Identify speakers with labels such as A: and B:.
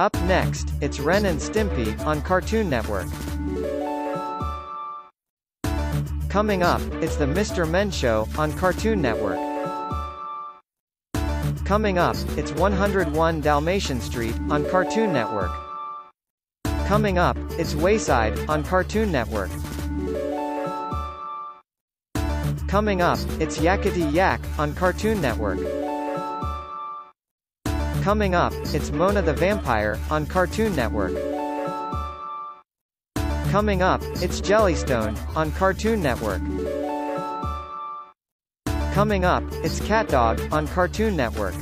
A: Up next, it's Ren and Stimpy, on Cartoon Network. Coming up, it's the Mr. Men Show, on Cartoon Network. Coming up, it's 101 Dalmatian Street, on Cartoon Network. Coming up, it's Wayside, on Cartoon Network. Coming up, it's Yakkity Yak, on Cartoon Network. Coming up, it's Mona the Vampire, on Cartoon Network. Coming up, it's Jellystone, on Cartoon Network. Coming up, it's CatDog, on Cartoon Network.